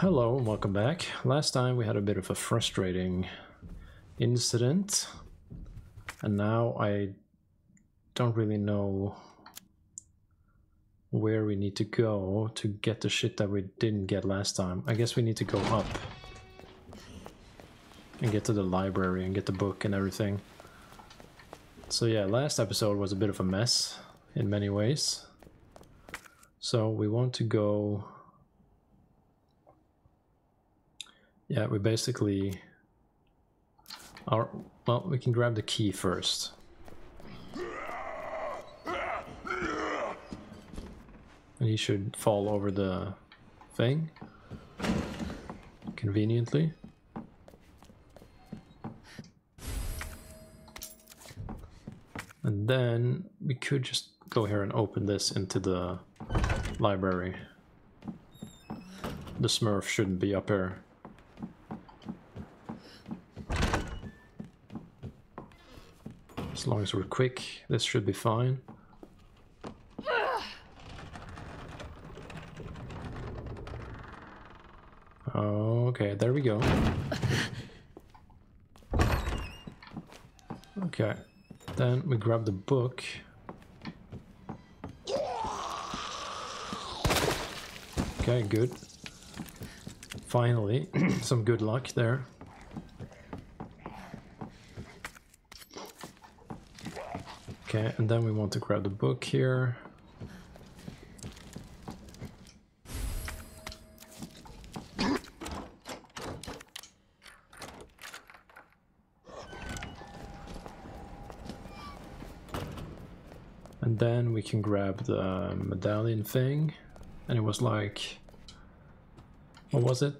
Hello and welcome back. Last time we had a bit of a frustrating incident and now I don't really know where we need to go to get the shit that we didn't get last time. I guess we need to go up and get to the library and get the book and everything. So yeah, last episode was a bit of a mess in many ways. So we want to go... Yeah, we basically... Our, well, we can grab the key first. And he should fall over the thing. Conveniently. And then we could just go here and open this into the library. The smurf shouldn't be up here. As long as we're quick, this should be fine. Okay, there we go. Okay, then we grab the book. Okay, good. Finally, some good luck there. Okay, and then we want to grab the book here. And then we can grab the medallion thing. And it was like... What was it?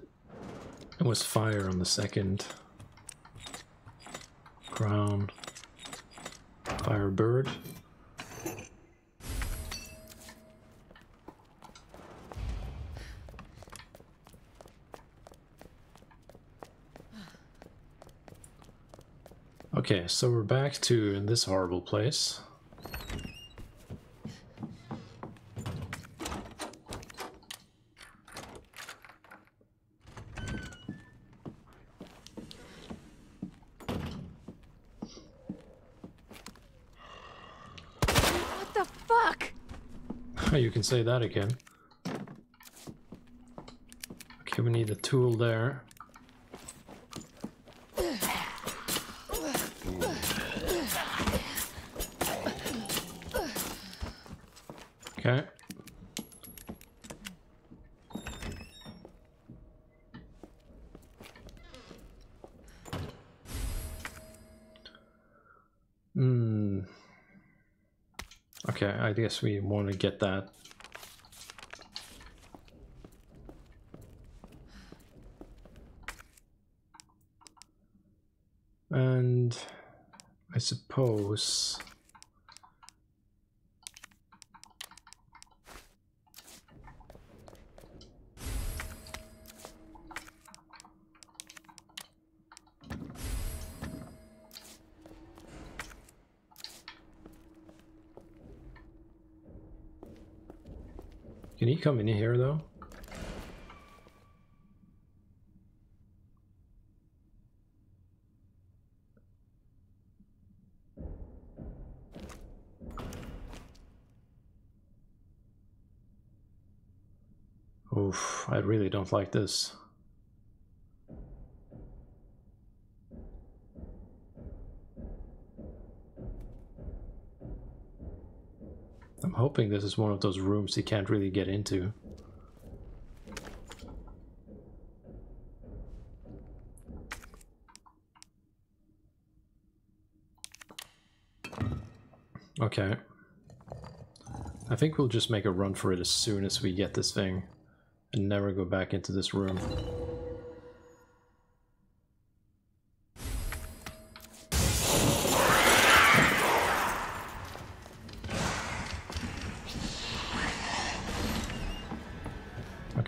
It was fire on the second. Ground. Firebird. Okay, so we're back to in this horrible place. What the fuck? you can say that again. Okay, we need a tool there. Okay. Hmm. Okay, I guess we want to get that. And I suppose... Can he come in here though? Don't like this. I'm hoping this is one of those rooms he can't really get into. Okay. I think we'll just make a run for it as soon as we get this thing and never go back into this room.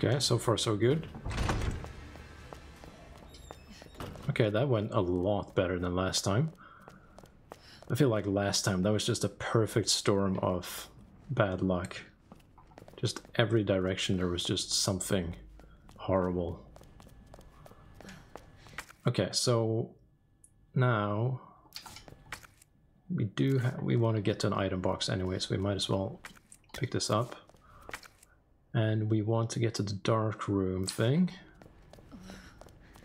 Okay, so far so good. Okay, that went a lot better than last time. I feel like last time that was just a perfect storm of bad luck. Just every direction there was just something horrible. Okay, so now we do we want to get to an item box anyway, so we might as well pick this up. And we want to get to the dark room thing.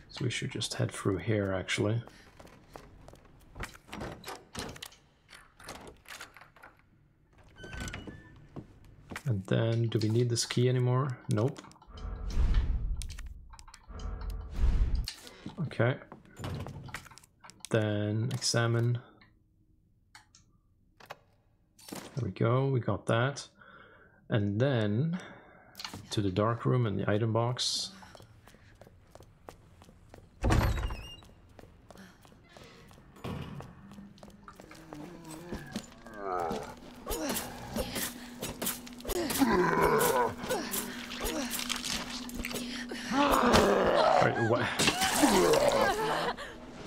So we should just head through here actually. And then, do we need this key anymore? Nope. Okay. Then examine. There we go, we got that. And then to the dark room and the item box.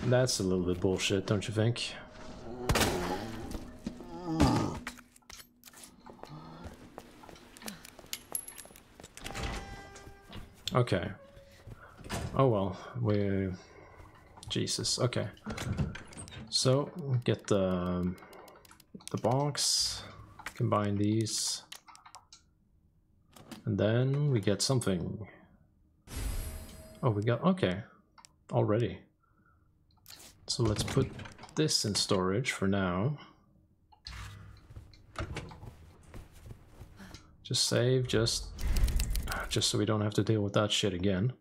That's a little bit bullshit, don't you think? Okay. Oh well, we... Jesus, okay. So, get the, the box, combine these, and then we get something. Oh, we got, okay, already. So let's put this in storage for now. Just save, just just so we don't have to deal with that shit again.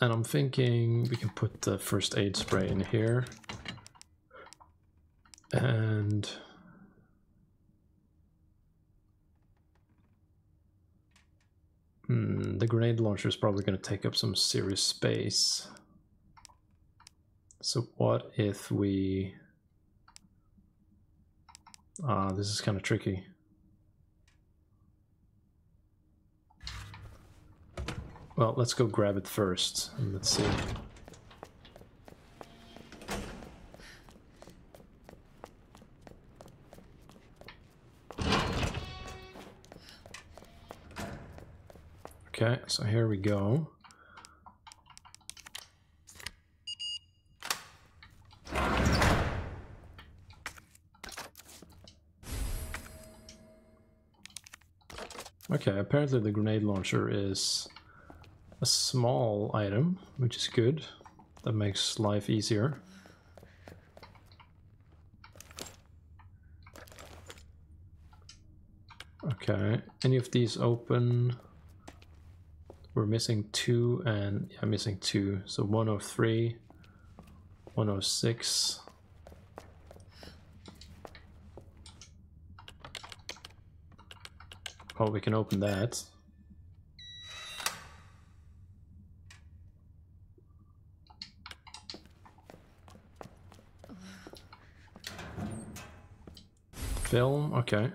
And I'm thinking we can put the first aid spray in here. And... Hmm, the grenade launcher is probably going to take up some serious space. So what if we... Ah, this is kind of tricky. Well, let's go grab it first, and let's see. Okay, so here we go. Okay, apparently the grenade launcher is a small item, which is good. That makes life easier. Okay, any of these open? We're missing two and yeah, missing two. So 103, 106. Oh, we can open that. film, okay.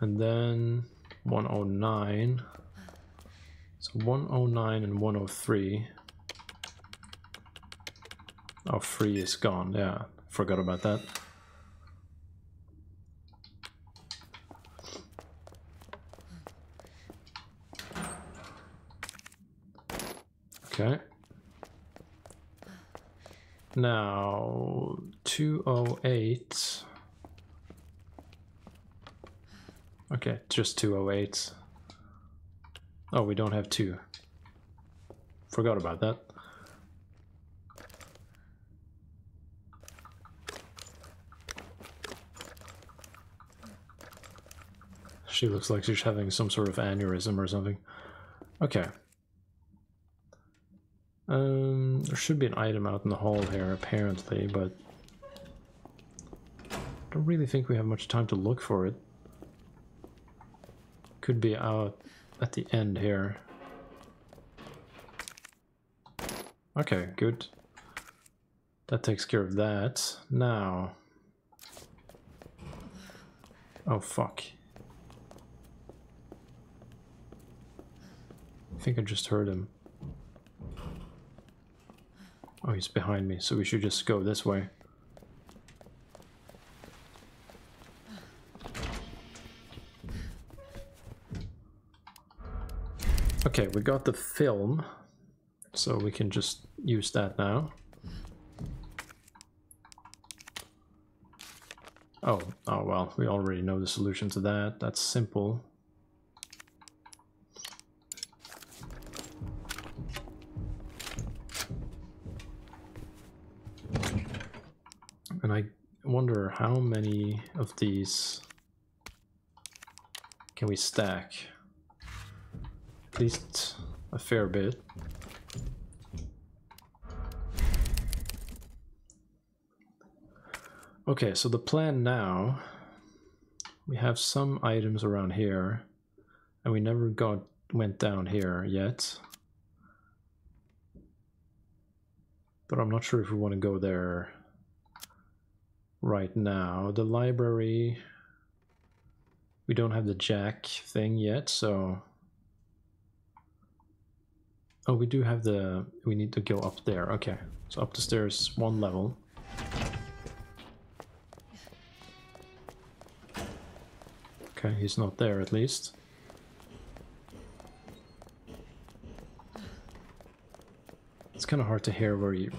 And then 109. So 109 and 103. Oh, free oh, is gone, yeah. Forgot about that. Okay. Now, 208. Okay, just 208. Oh, we don't have two. Forgot about that. She looks like she's having some sort of aneurysm or something. Okay. Um, there should be an item out in the hall here, apparently, but... I don't really think we have much time to look for it. Could be out at the end here. Okay, good. That takes care of that. Now... Oh, fuck. I think I just heard him. Oh, he's behind me, so we should just go this way. Okay, we got the film, so we can just use that now. Oh, oh well, we already know the solution to that. That's simple. How many of these can we stack? At least a fair bit. Okay, so the plan now, we have some items around here, and we never got went down here yet. But I'm not sure if we want to go there right now. The library, we don't have the jack thing yet, so... Oh, we do have the... we need to go up there, okay. So up the stairs one level. Okay, he's not there at least. It's kind of hard to hear where you...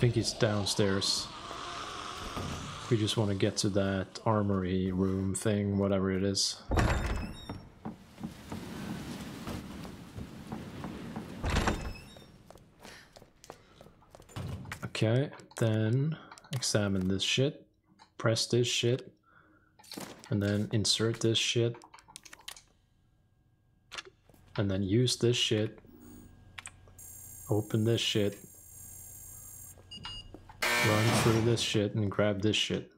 think he's downstairs. We just want to get to that armory room thing, whatever it is. Okay, then examine this shit, press this shit, and then insert this shit, and then use this shit, open this shit, run through this shit, and grab this shit.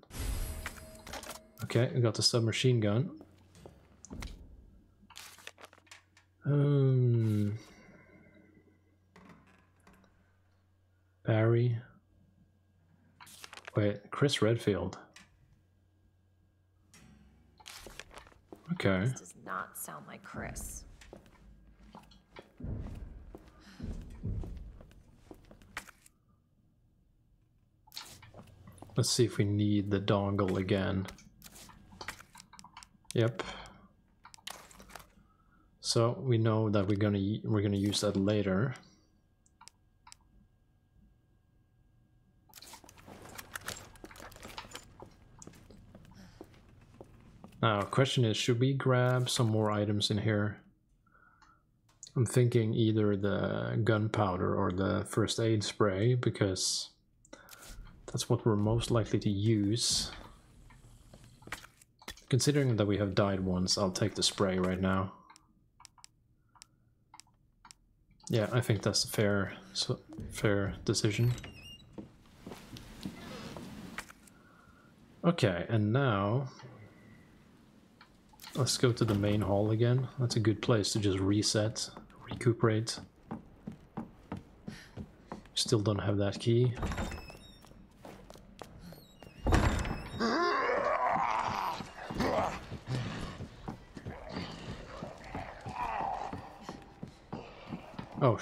Okay, we got the submachine gun. Um, Barry. Wait, Chris Redfield. Okay. This does not sound like Chris. Let's see if we need the dongle again. Yep. So we know that we're gonna we're gonna use that later. Now, question is, should we grab some more items in here? I'm thinking either the gunpowder or the first aid spray, because that's what we're most likely to use. Considering that we have died once, I'll take the spray right now. Yeah, I think that's a fair, so, fair decision. Okay, and now let's go to the main hall again. That's a good place to just reset, recuperate. Still don't have that key.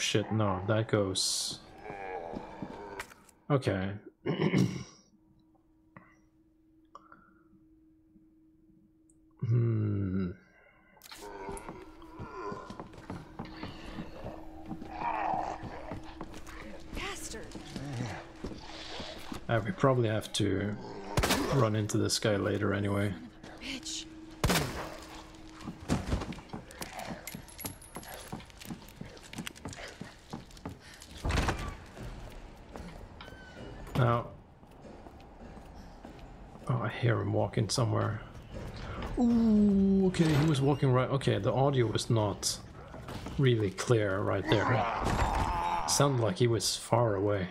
Shit, no, that goes... Okay. hmm... Bastard! Uh, we probably have to run into this guy later anyway. Bitch! Now... Oh, I hear him walking somewhere. Ooh, okay, he was walking right... Okay, the audio was not really clear right there. Sounded like he was far away.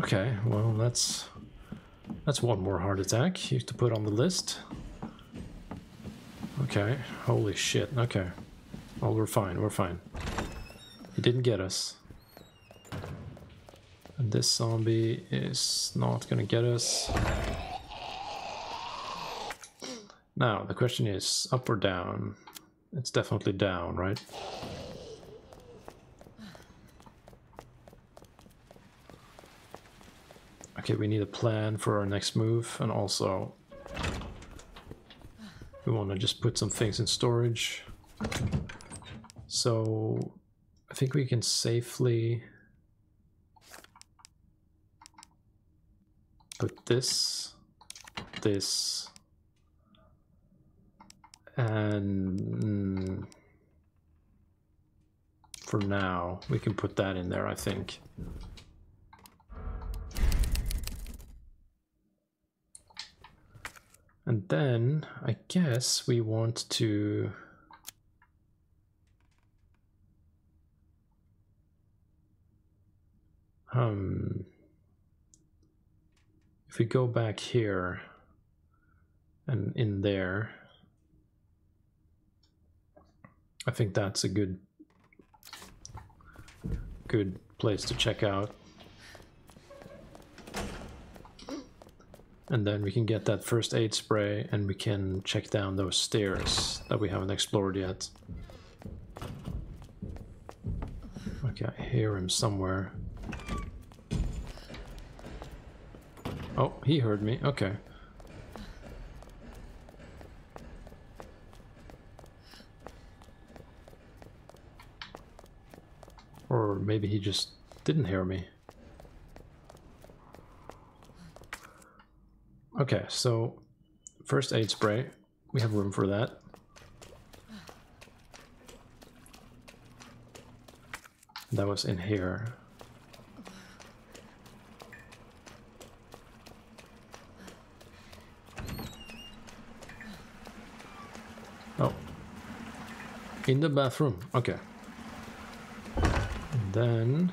Okay, well, that's... That's one more heart attack you have to put on the list. Okay, holy shit, okay. Well, we're fine, we're fine. He didn't get us. This zombie is not gonna get us. Now, the question is up or down? It's definitely down, right? Okay, we need a plan for our next move and also We want to just put some things in storage. So I think we can safely put this, this, and mm, for now we can put that in there I think. And then I guess we want to um if we go back here and in there I think that's a good good place to check out And then we can get that first aid spray and we can check down those stairs that we haven't explored yet. Okay, I hear him somewhere. Oh, he heard me. Okay. Or maybe he just didn't hear me. Okay, so first aid spray. We have room for that. That was in here. Oh. In the bathroom. Okay. And then...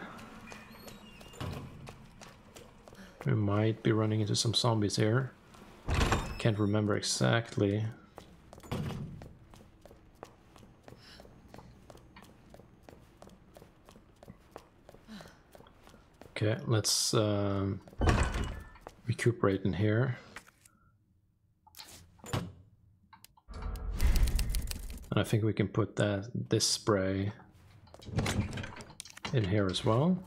We might be running into some zombies here. Can't remember exactly. Okay, let's um, recuperate in here. I think we can put that this spray in here as well.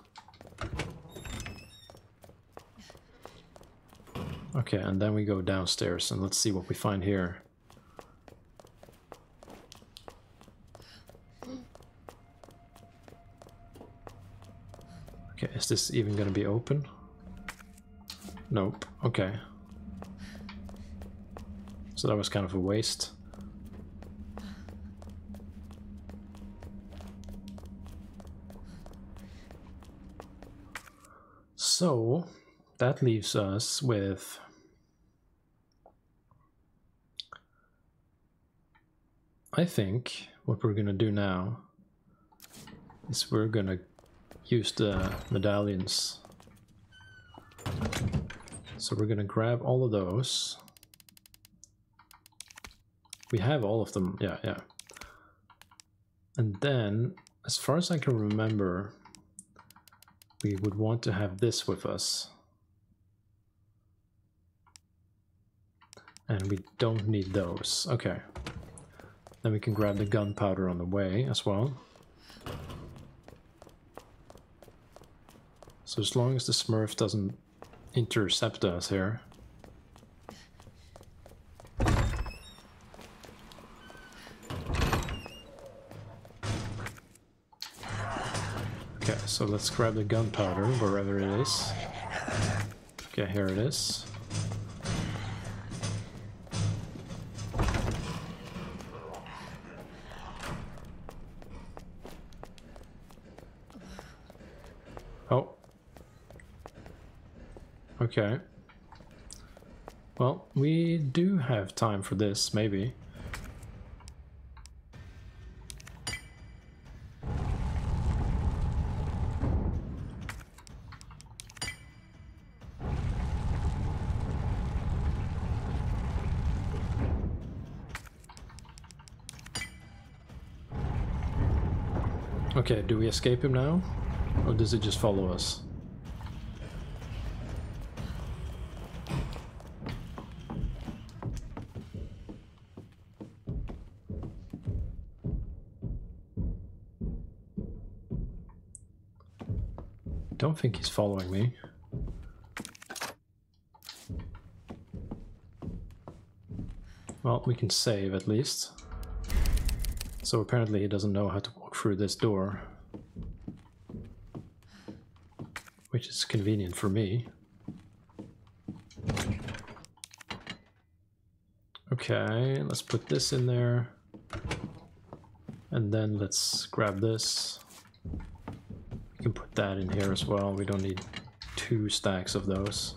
Okay, and then we go downstairs and let's see what we find here. Okay, is this even gonna be open? Nope, okay. So that was kind of a waste. So, that leaves us with I think what we're gonna do now is we're gonna use the medallions. So we're gonna grab all of those. We have all of them, yeah, yeah. And then, as far as I can remember, we would want to have this with us. And we don't need those, okay. Then we can grab the gunpowder on the way as well. So as long as the smurf doesn't intercept us here. Okay, so let's grab the gunpowder wherever it is. Okay, here it is. Oh. Okay. Well, we do have time for this, maybe. Okay, do we escape him now? Or does it just follow us? don't think he's following me. Well, we can save at least. So apparently he doesn't know how to through this door. Which is convenient for me. Okay, let's put this in there. And then let's grab this. We can put that in here as well. We don't need two stacks of those.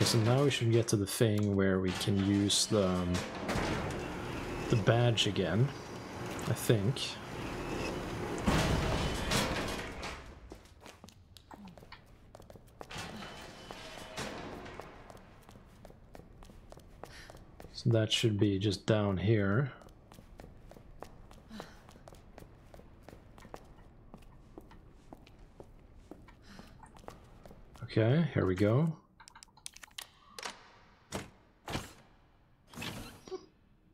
Okay, so now we should get to the thing where we can use the, um, the badge again, I think. So that should be just down here. Okay, here we go.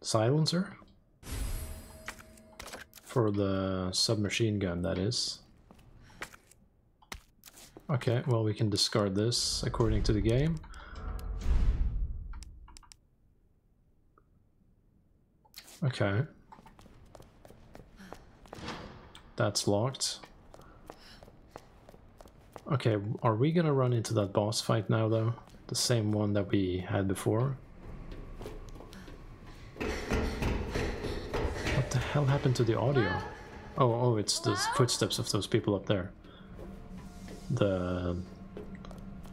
Silencer? For the submachine gun, that is. Okay, well we can discard this according to the game. Okay. That's locked. Okay, are we gonna run into that boss fight now though? The same one that we had before? What the hell happened to the audio? Oh, oh, it's the footsteps of those people up there. The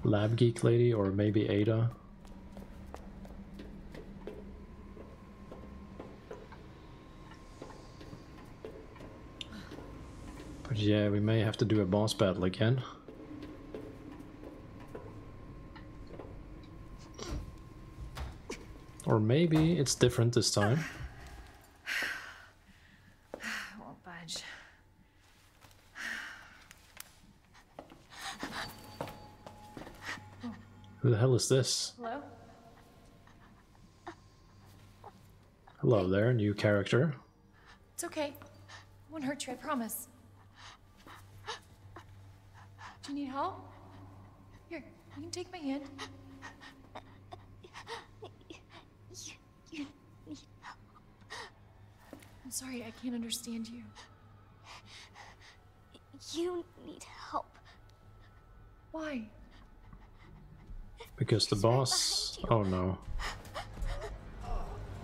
lab geek lady or maybe Ada. But yeah, we may have to do a boss battle again. Or maybe it's different this time. I won't budge. Who the hell is this? Hello? Hello there, new character. It's okay. Won't hurt you, I promise. Do you need help? Here, you can take my hand. You, you need help. I'm sorry, I can't understand you. You need help. Why? Because the boss... Oh no.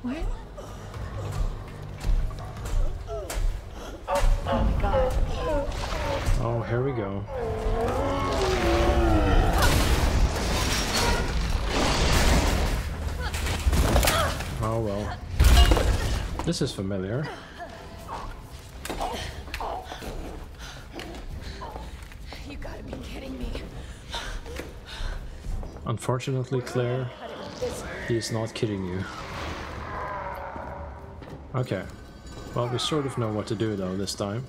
What? Oh my god. Oh, here we go. Oh well. This is familiar. You gotta be kidding me. Unfortunately, Claire, he is not kidding you. Okay. Well, we sort of know what to do though this time.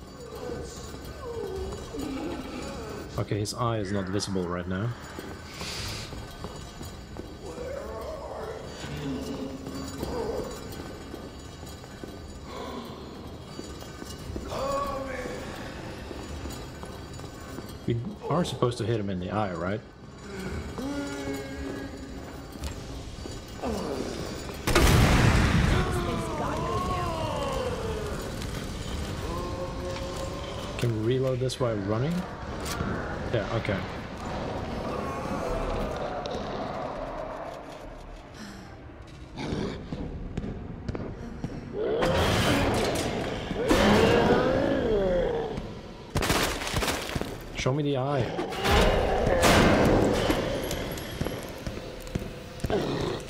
Okay, his eye is not visible right now. We are supposed to hit him in the eye, right? This while running? Yeah, okay. Show me the eye.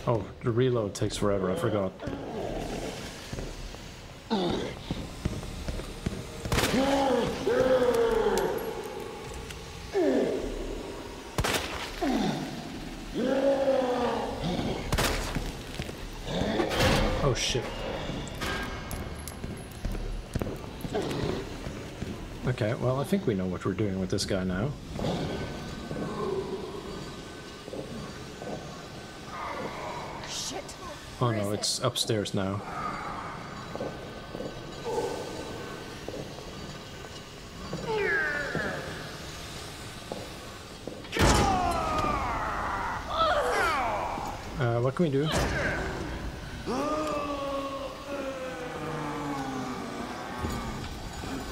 Oh, the reload takes forever, I forgot. think we know what we're doing with this guy now. Shit. Oh no, it's it? upstairs now. Uh, what can we do?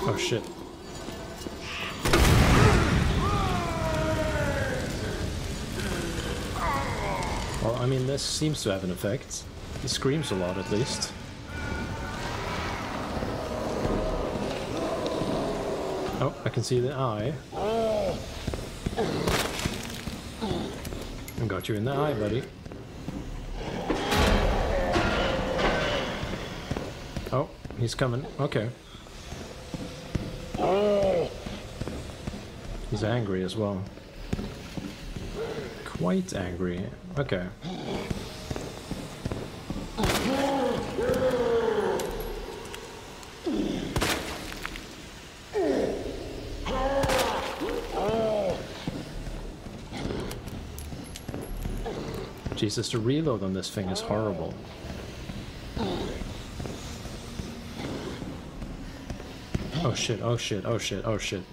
Oh shit. Well, I mean, this seems to have an effect. He screams a lot, at least. Oh, I can see the eye. I got you in the eye, buddy. Oh, he's coming. Okay. He's angry as well. Quite angry. Okay. Jesus, the reload on this thing is horrible. Oh shit, oh shit, oh shit, oh shit.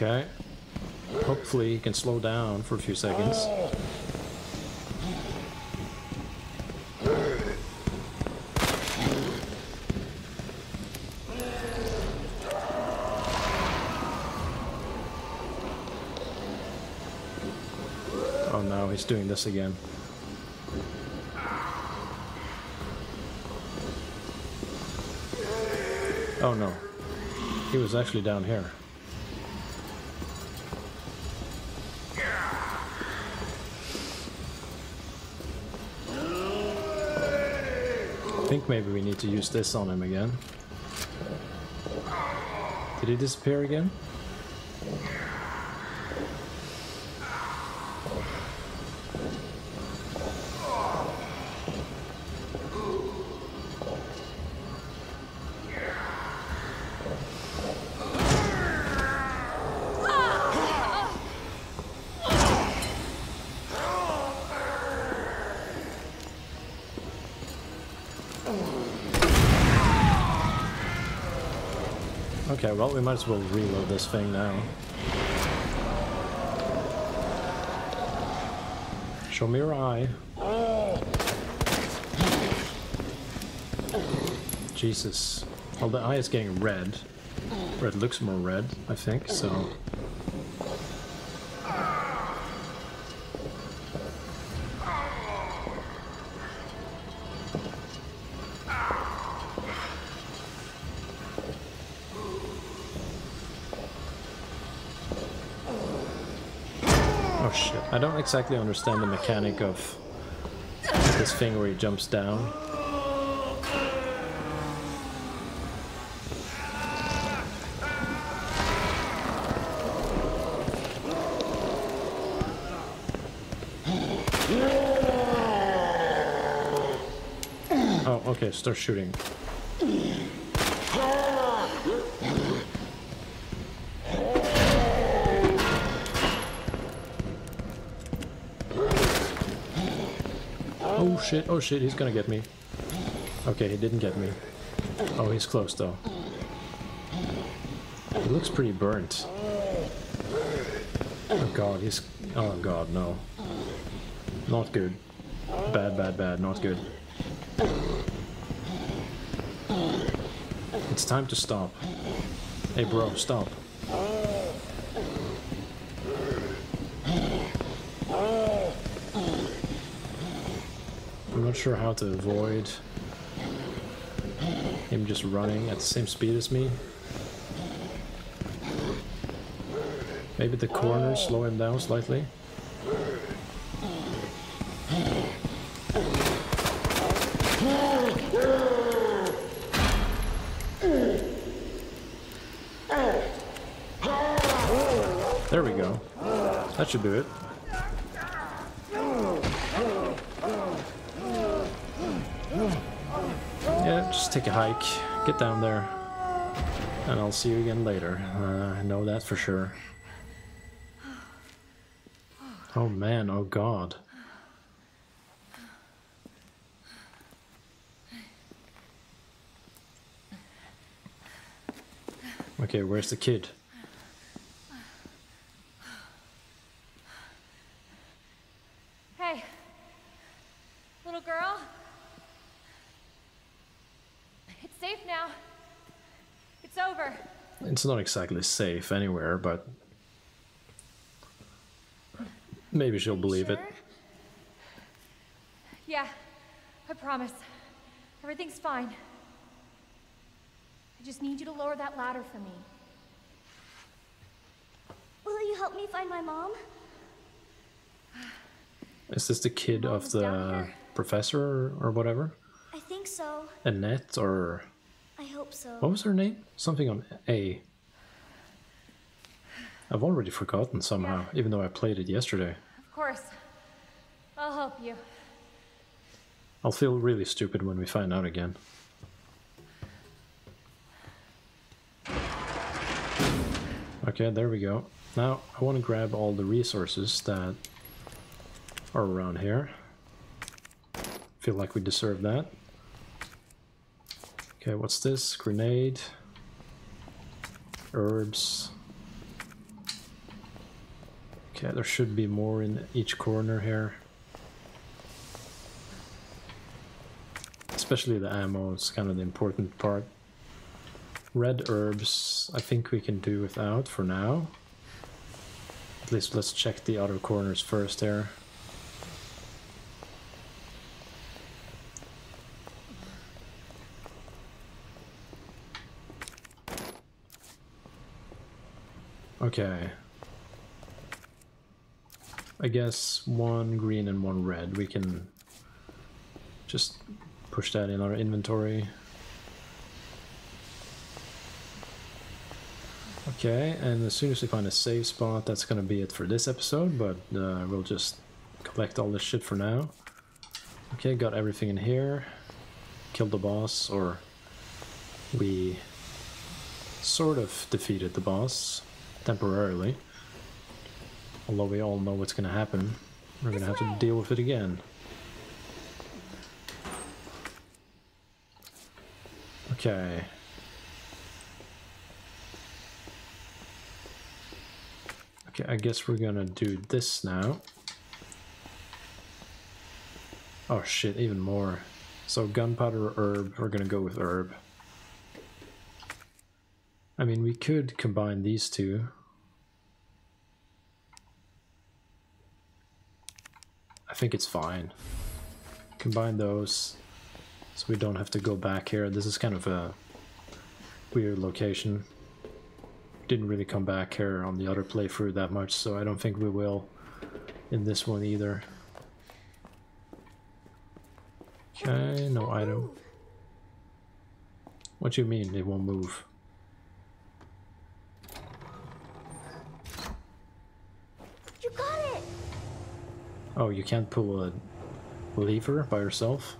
Okay. Hopefully he can slow down for a few seconds. Oh no, he's doing this again. Oh no. He was actually down here. Think maybe we need to use this on him again. Did he disappear again? We might as well reload this thing now. Show me your eye. Jesus. Well, the eye is getting red. Red looks more red, I think, so... I don't exactly understand the mechanic of this thing where he jumps down. Oh, okay, start shooting. Shit, oh shit, he's gonna get me. Okay, he didn't get me. Oh, he's close though. He looks pretty burnt. Oh god, he's... Oh god, no. Not good. Bad, bad, bad, not good. It's time to stop. Hey bro, stop. Not sure how to avoid him just running at the same speed as me. Maybe the corners slow him down slightly. There we go. That should do it. A hike, get down there, and I'll see you again later. Uh, I know that for sure. Oh man, oh god. Okay, where's the kid? Hey. Little girl. It's safe now. It's over. It's not exactly safe anywhere, but maybe she'll believe it. Yeah, I promise. Everything's fine. I just need you to lower that ladder for me. Will you help me find my mom? Is this the kid of Mom's down the professor or whatever? Think so. Annette or I hope so. what was her name? Something on A. I've already forgotten somehow, even though I played it yesterday. Of course. I'll help you. I'll feel really stupid when we find out again. Okay, there we go. Now I want to grab all the resources that are around here. Feel like we deserve that. Okay, what's this? Grenade. Herbs. Okay, there should be more in each corner here. Especially the ammo is kind of the important part. Red herbs, I think we can do without for now. At least let's check the other corners first there. Okay. I guess one green and one red. We can just push that in our inventory. Okay, and as soon as we find a safe spot, that's gonna be it for this episode, but uh, we'll just collect all this shit for now. Okay, got everything in here. Killed the boss, or we sort of defeated the boss temporarily. Although we all know what's gonna happen. We're gonna have to deal with it again. Okay. Okay, I guess we're gonna do this now. Oh shit, even more. So gunpowder or herb, we're gonna go with herb. I mean, we could combine these two. Think it's fine. Combine those so we don't have to go back here. This is kind of a weird location. Didn't really come back here on the other playthrough that much, so I don't think we will in this one either. Okay, uh, no item. What do you mean it won't move? You got it! Oh, you can't pull a lever by yourself?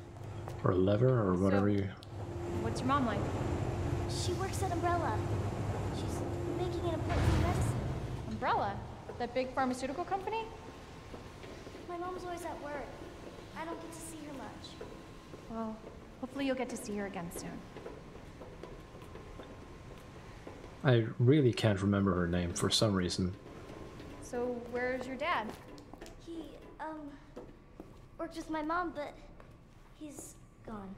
Or a lever, or whatever So- you... What's your mom like? She works at Umbrella. She's making an important medicine. Umbrella? That big pharmaceutical company? My mom's always at work. I don't get to see her much. Well, hopefully you'll get to see her again soon. I really can't remember her name for some reason. So, where's your dad? He, worked with my mom, but he's gone.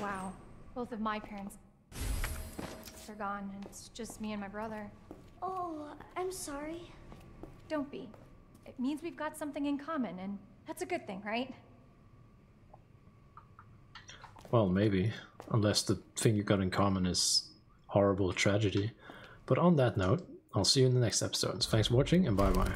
Wow. Both of my parents are gone, and it's just me and my brother. Oh, I'm sorry. Don't be. It means we've got something in common, and that's a good thing, right? Well, maybe. Unless the thing you've got in common is horrible tragedy. But on that note, I'll see you in the next episode. Thanks for watching, and bye bye.